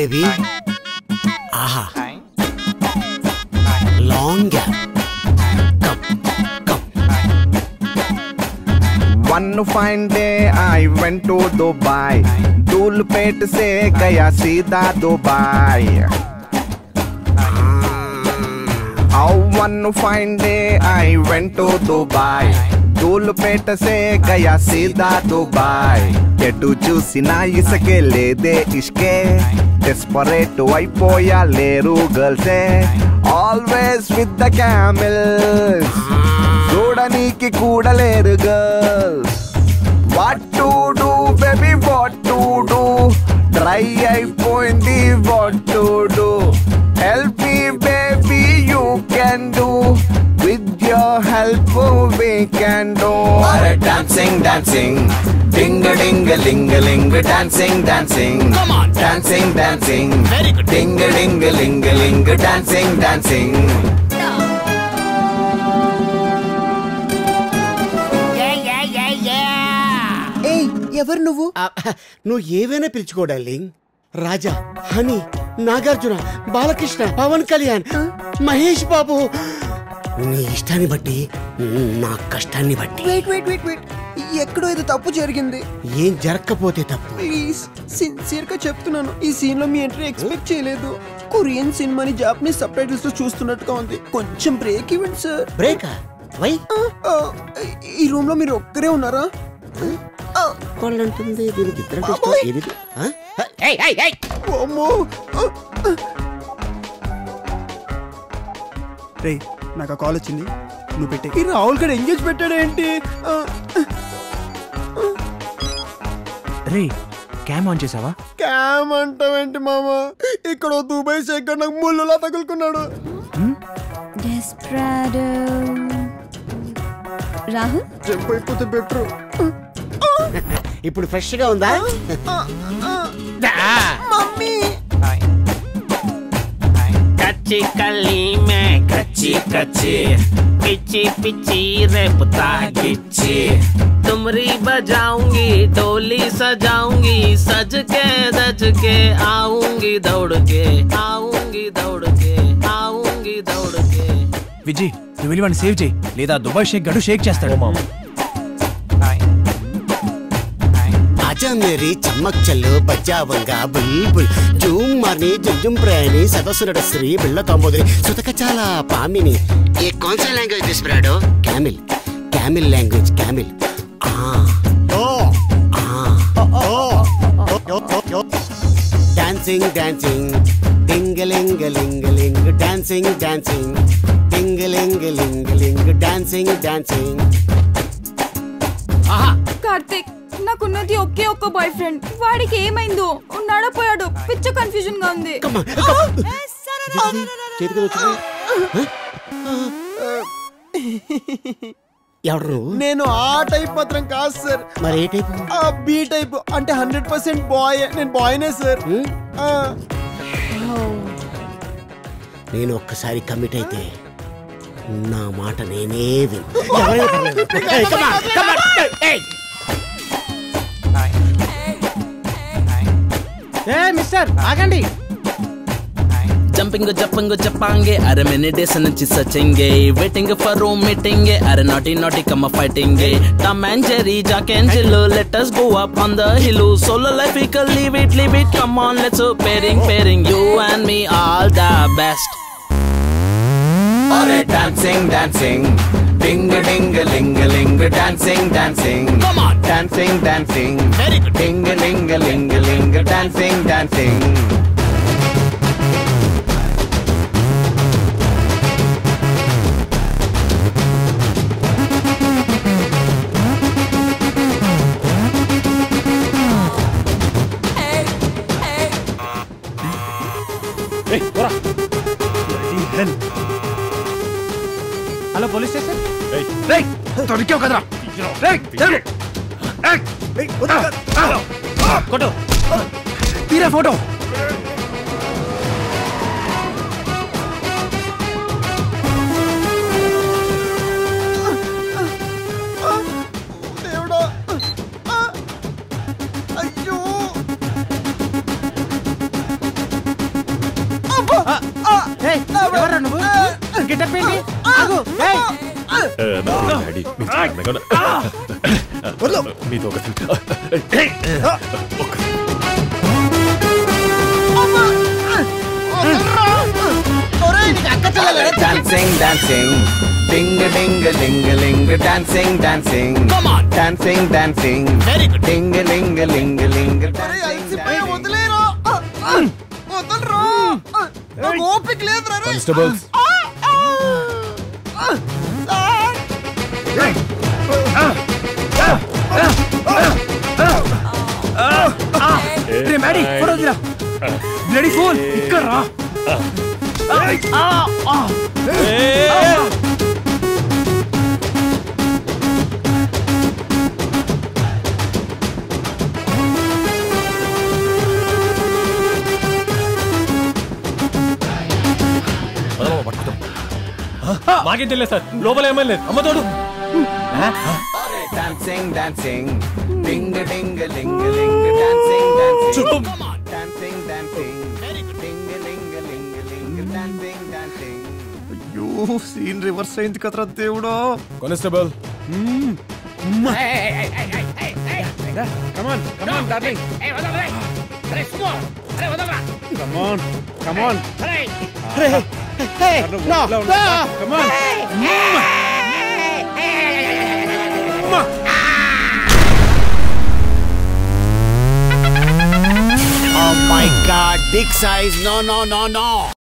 जलेबी आहा long One fine day I went to Dubai. Dhoolpet से गया सीधा Dubai Oh, one fine day I went to Dubai. Dhoolpet से गया सीधा दुबई के टू चूसी ना इसके ले दे इसके డెస్పరేట్ అయిపోయా లేరు గర్ల్సే ఆల్వేస్ విత్ ద క్యామిల్స్ చూడనీకి కూడా లేరు girls what to do baby what to do try అయిపోయింది what to do help me baby you can do with your help we can do అరే dancing Dancing ding ding ling ling dancing dancing. Come on. Dancing dancing. Very good. Ding ding ling ling dancing dancing ఏయ్ ఎవరు నువ్వు? నువ్వు ఏవైనా పిలుచుకో darling. రాజా honey Nagarjuna Balakrishna Pawan Kalyan Mahesh Babu. నీ ఇష్టాన్ని బట్టి నా కష్టాన్ని బట్టి. వెయిట్ వెయిట్ వెయిట్ వెయిట్ ఎక్కడో ఏదో తప్పు జరిగింది. ఏం జరగకపోతే తప్పు? ప్లీజ్ సిన్సియర్గా చెప్తున్నాను. ఈ సీన్లో మీ ఎంట్రీ ఎక్స్పెక్ట్ చేయలేదు. కొరియన్ సినిమాని జాపనీస్ సబ్ టైటిల్స్లో చూస్తున్నట్టుగా ఉంది. కొంచెం బ్రేక్ ఇవ్వండి సార్ బ్రేకా వై ఈ రూమ్లో మీరు ఒక్కరే ఉన్నారా? ఆ, వాళ్ళంటుంది దీనికి రే నాకు ఆ కాల్ వచ్చింది. నువ్వు పెట్టే. రాహుల్ గడ్ ఎంగేజ్ పెట్టాడేంటి? ఆ, రే క్యామ్ ఆన్ చేసావా? క్యామ్ అంటావేంటి మామ? ఇక్కడ దుబాయ్ శేఖర్ నాకు ముళ్ళులా తగులుకున్నాడు. రాహుల్? బెటర్. ఇప్పుడు ఫ్రెష్గా ఉందా కచ్చి కల్లి మే కచ్చి కచ్చి. పిచ్చి పిచ్చి రేపు తాగిచ్చి. तुमरी बजाऊंगी डोली सजाऊंगी सज के दज के आऊंगी दौड़ के आऊंगी दौड़ के आऊंगी दौड़ के విజయ్ నువ్వు వెళ్ళి వాడిని సేవ్ చేయి లేదా దుబాయ్ షేక్ గడు షేక్ చేస్తాడు ఆజా మేరీ చమ్మక్ చల్లు బజ్జావంగా బుల్బుల్ జూమ్ మార్ని జుంజుం ప్రయాణి సదస్సునట శ్రీ బిళ్ళ తొంబోదిని సుతక చాలా పామిని ఏ కౌన్ సా language తీసుకురాడు Camel Camel language Camel dancing dancing డింగలింగలింగలింగ్ డాన్సింగ్ డాన్సింగ్ డింగలింగలింగలింగ్ డాన్సింగ్ డాన్సింగ్ ఆహా. కార్తిక్ నాకున్నది ఒకే ఒక్క బాయ్ ఫ్రెండ్ వాడికి ఏమైందో? ఉన్నాడో పోయాడో? పిచ్చ కన్ఫ్యూజన్గా ఉంది. Come on, come on. చేతికి వచ్చింది? ఎవరు? నేను ఆ టైప్ మాత్రం కాదు సార్. మరి ఏ టైపు? ఆ బి టైప్. అంటే హండ్రెడ్ పర్సెంట్ బాయ్. నేను బాయ్నే సార్. నేను ఒక్కసారి కమిట్ అయితే నా మాట నేనే విను. ఎవరైనా జంపింగ్ జంపింగ్ చెప్పాంగే అరే మెనీ డేస్ నుంచి సచింగే వెయిటింగ్ ఫర్ మీటింగ్ అరే naughty naughty Kamma fighting Tom and Jerry Jack and Jill let us go up on the hill solo life we can leave it leave it come on let's go pairing pairing you and me all the best Are dancing, dancing, ding a ding a ling a ling a dancing, dancing. Come on. Dancing, dancing. Very good. Ding a ling a ling a ling a dancing, dancing. Hello police station? రేయ్ దొరికావు కదరా. కొట్టు. తీరా photo. Getup ఏంటి. మీతో ఒక Dancing, dancing. Ding a ding a ling a ling a dancing, dancing. Come on. Dancing, dancing. Very good. Ding a ling a ling a ling ఓపిక లేదురా రే. కానిస్టేబుల్స్ రే మ్యాడీ ఫోటో దిరా బ్లడీ ఫోన్ ఇక్కడ రా మాకేం తెలియదు సార్ లోపల ఏమీ లేదు అమ్మ తోడు Dancing, dancing. Ding a ding a ling a ling a dancing, dancing. Dancing, dancing. Ding a ling a No, no, no, no. Come on. Hey, hey, ah. Oh my god, big size, no, no, no, no.